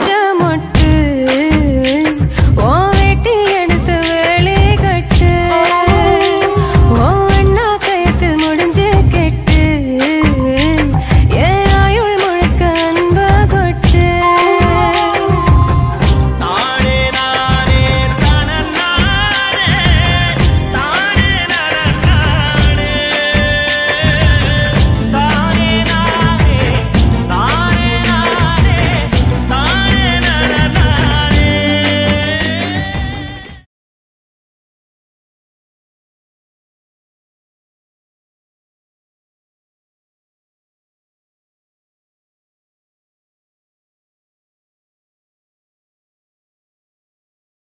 முட்டு முட்டு